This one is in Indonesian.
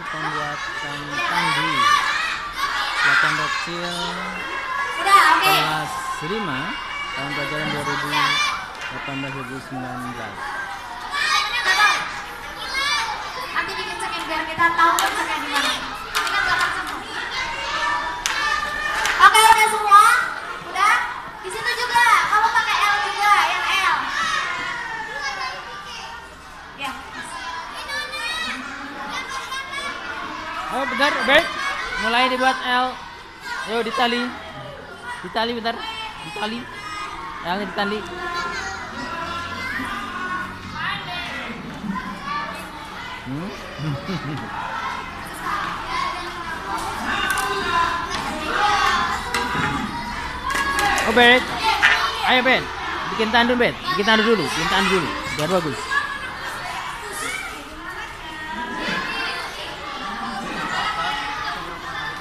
pembuatan tanggi ya kecil. Kelas 5 tahun pelajaran 2018 2019 nanti bikin biar kita tahu Oh bentar, Bert. Mulai dibuat L. Ayo ditali. Ditali bentar. Ditali. Yang ditali. Hmm? oh Bet. Ayo Bet. Bikin tandu Bet. Bikin tandu dulu. Bikin tandu dulu. Biar bagus.